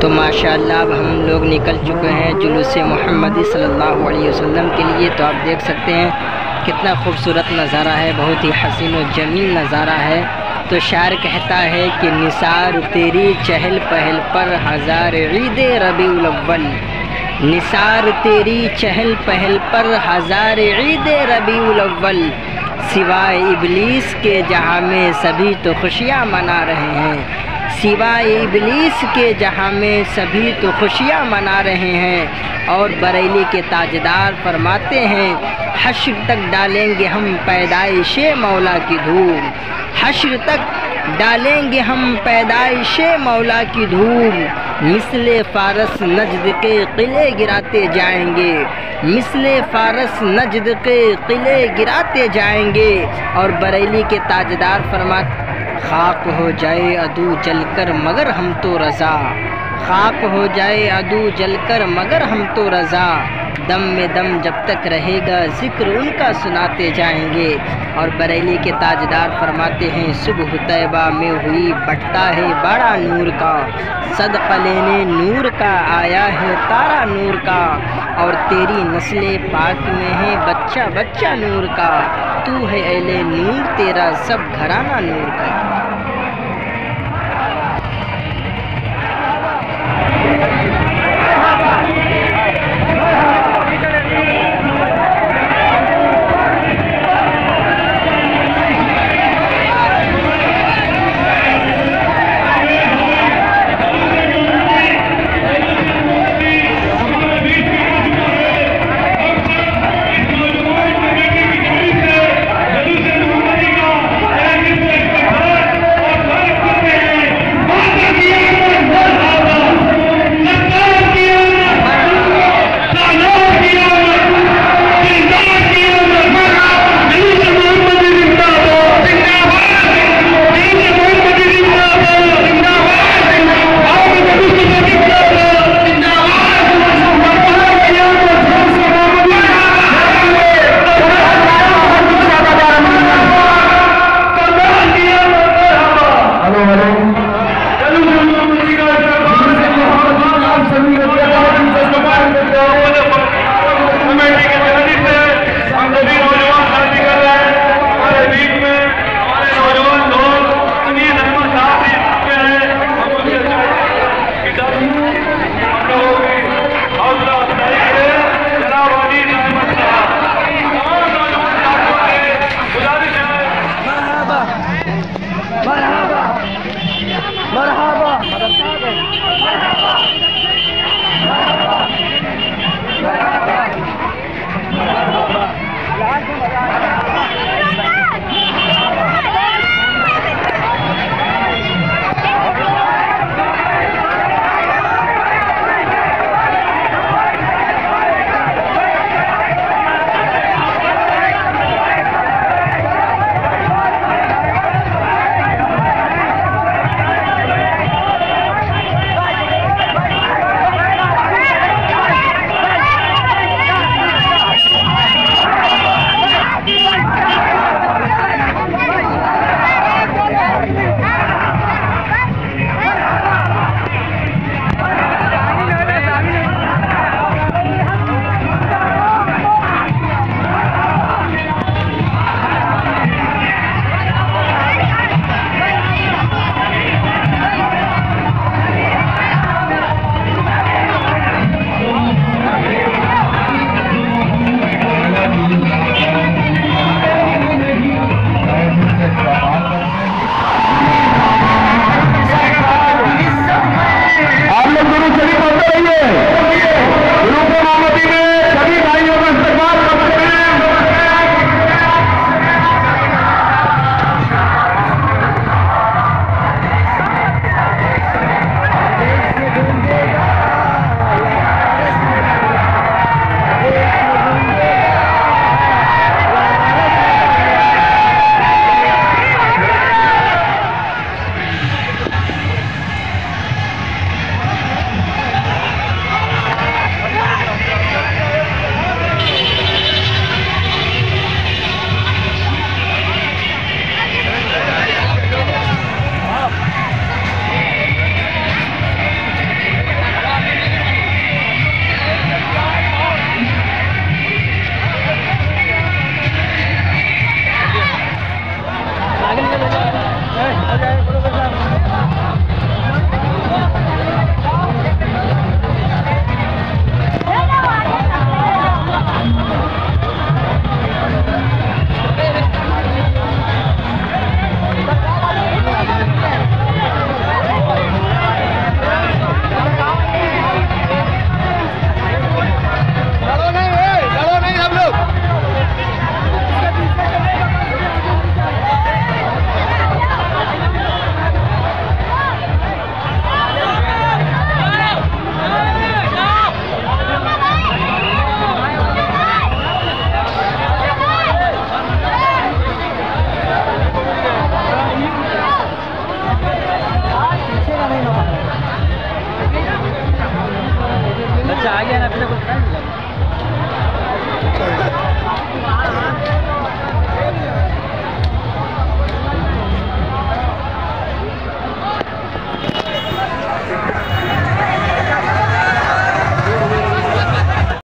तो माशाल्लाह अब हम लोग निकल चुके हैं जुलूस मोहम्मदी सल्लल्लाहु अलैहि वसल्लम के लिए। तो आप देख सकते हैं कितना खूबसूरत नज़ारा है, बहुत ही हसीन व जमील नज़ारा है। तो शायर कहता है कि निसार तेरी चहल पहल पर हज़ार ईद रबी अव्वल। निसार तेरी चहल पहल पर हज़ार ईद रबी अव्वल। सिवाय इबलीस के जहाँ में सभी तो खुशियाँ मना रहे हैं। सिवाय इबलीस के जहाँ में सभी तो खुशियाँ मना रहे हैं और बरेली के ताजदार फरमाते हैं, हश्र तक डालेंगे हम पैदाइश मौला की धूम। हश्र तक डालेंगे हम पैदाइश मौला की धूम मिसले फ़ारस नजद के किले गिराते जाएँगे। मिसले फ़ारस नजद के किले गिराते जाएँगे। और बरेली के ताजदार फरमा, खाक हो जाए अदू जलकर मगर हम तो रज़ा। खाक हो जाए अदू जलकर, मगर हम तो रज़ा। दम में दम जब तक रहेगा, ज़िक्र उनका सुनाते जाएँगे। और बरेली के ताजदार फरमाते हैं, सुबह तैबा में हुई बटता है बड़ा नूर का। सदक़ा लेने नूर का आया है तारा नूर का। और तेरी नस्ल पाक में है बच्चा बच्चा नूर का। तू है अले नूर, तेरा सब घराना नूर का।